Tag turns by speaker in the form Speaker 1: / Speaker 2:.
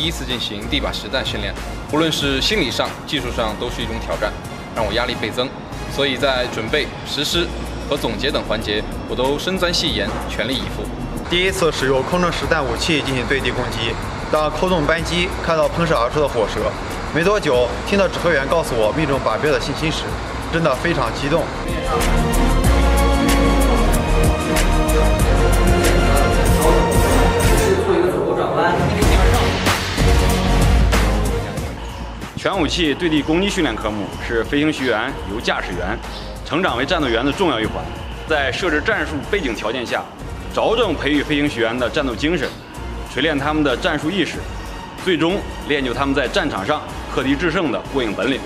Speaker 1: 第一次进行地靶实弹训练，无论是心理上、技术上都是一种挑战，让我压力倍增。所以在准备、实施和总结等环节，我都深钻细研，全力以赴。
Speaker 2: 第一次使用空中实弹武器进行对地攻击，当扣动扳机，看到喷射而出的火舌，没多久听到指挥员告诉我命中靶标的信息时，真的非常激动。
Speaker 3: 全武器对地攻击训练科目是飞行学员由驾驶员成长为战斗员的重要一环，在设置战术背景条件下，着重培育飞行学员的战斗精神，锤炼他们的战术意识，最终练就他们在战场上克敌制胜的过硬本领。